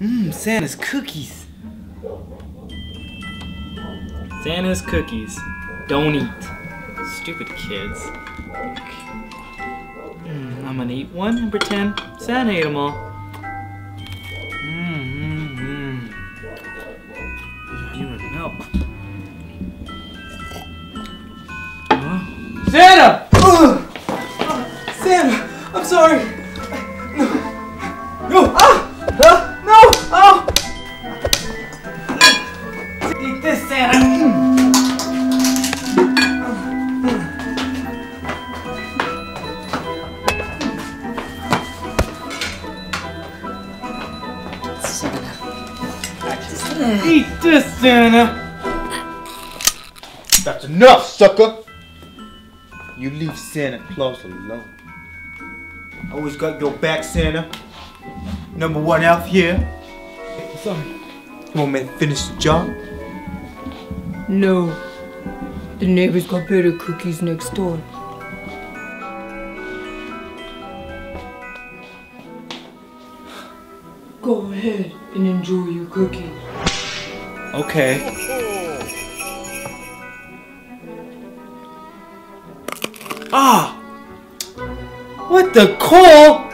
Mmm, Santa's cookies. Santa's cookies. Don't eat. Stupid kids. Mm, I'm gonna eat one and pretend Santa ate them all. Mmm, mmm, mmm. You milk. Huh? Santa! Santa, I'm sorry. No. No. Ah! This, Santa. Eat this, Santa. That's enough, sucker! You leave Santa Claus alone. Always got your back, Santa. Number one elf here. Sorry. Come on, man, finish the job. No. The neighbors got better cookies next door. Go ahead and enjoy your cookies. Okay. Ah! What the coal?